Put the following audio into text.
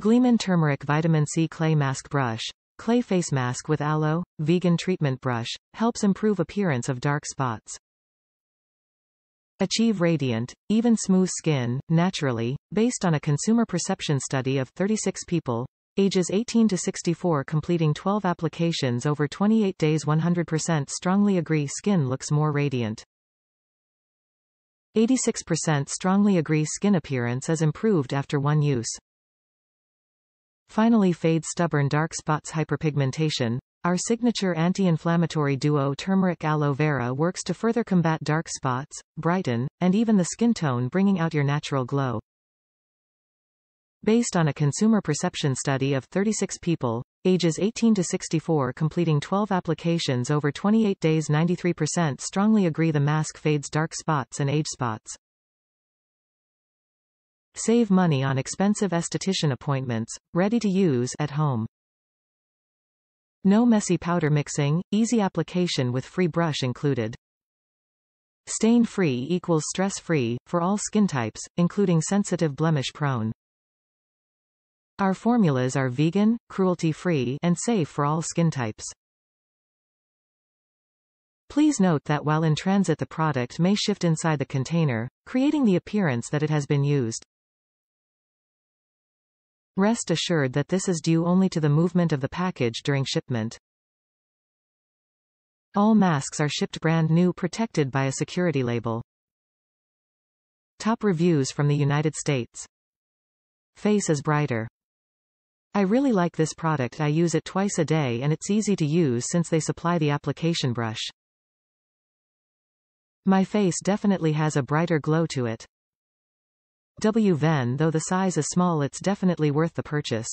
Gleamin Turmeric Vitamin C Clay Mask Brush. Clay face mask with aloe, vegan treatment brush, helps improve appearance of dark spots. Achieve radiant, even smooth skin, naturally, based on a consumer perception study of 36 people, ages 18 to 64 completing 12 applications over 28 days 100% strongly agree skin looks more radiant. 86% strongly agree skin appearance is improved after one use. Finally fades stubborn dark spots hyperpigmentation. Our signature anti-inflammatory duo turmeric aloe vera works to further combat dark spots, brighten, and even the skin tone bringing out your natural glow. Based on a consumer perception study of 36 people, ages 18 to 64 completing 12 applications over 28 days 93% strongly agree the mask fades dark spots and age spots. Save money on expensive esthetician appointments, ready to use at home. No messy powder mixing, easy application with free brush included. Stain-free equals stress-free, for all skin types, including sensitive blemish-prone. Our formulas are vegan, cruelty-free, and safe for all skin types. Please note that while in transit the product may shift inside the container, creating the appearance that it has been used. Rest assured that this is due only to the movement of the package during shipment. All masks are shipped brand new protected by a security label. Top reviews from the United States. Face is brighter. I really like this product I use it twice a day and it's easy to use since they supply the application brush. My face definitely has a brighter glow to it. W Ven though the size is small it's definitely worth the purchase.